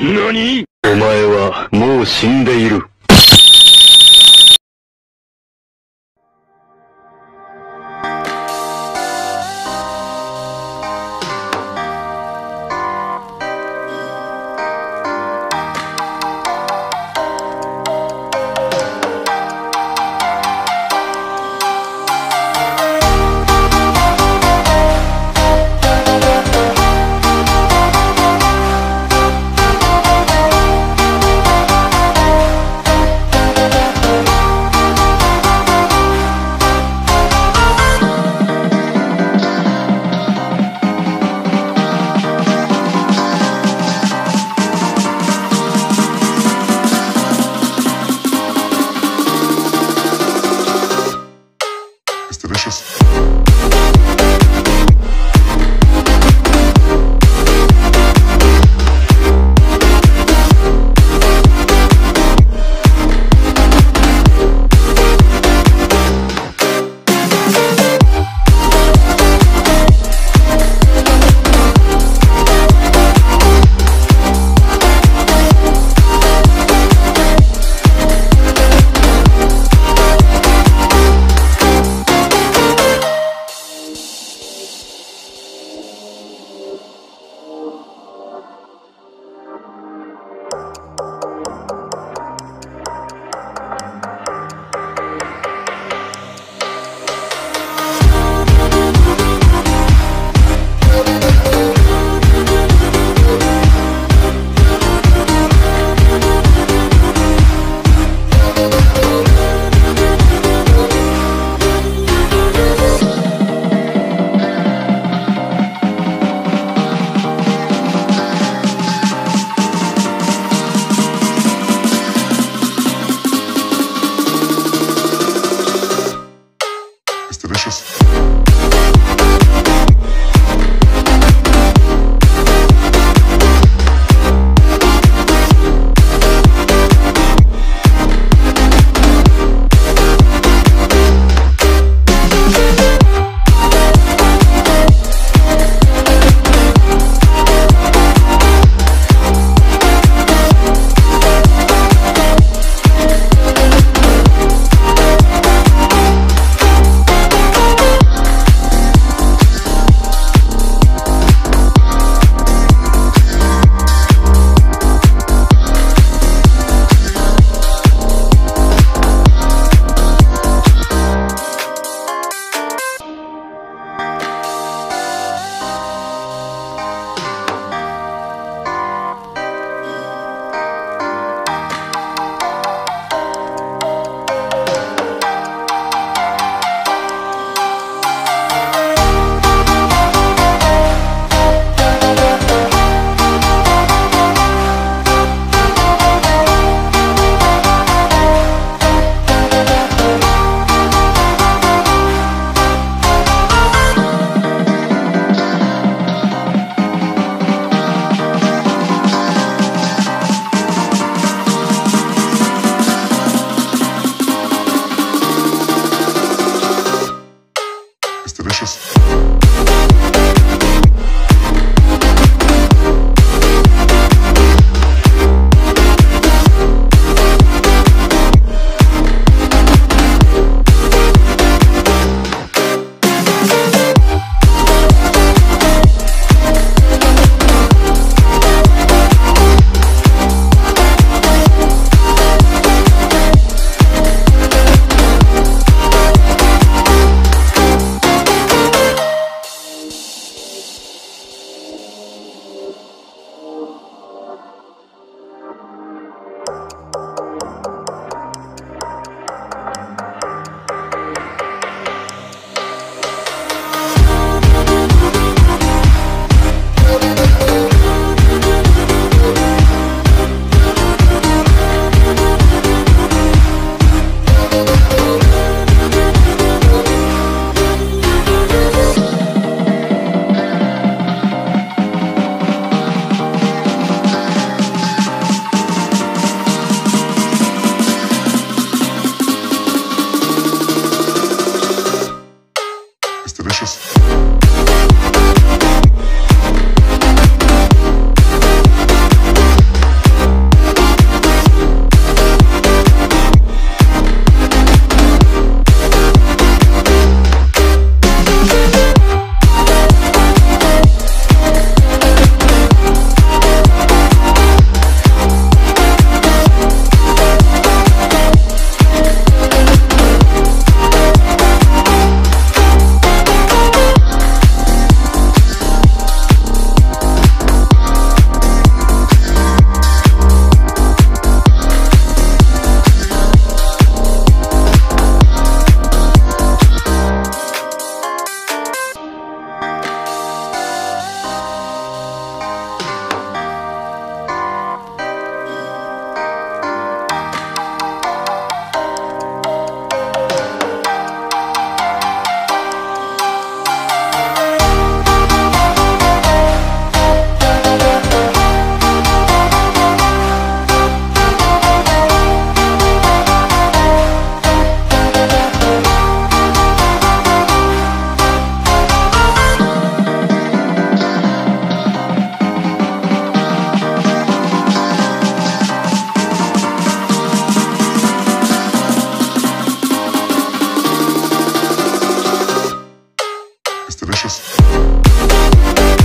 何？お前はもう死んでいる。delicious.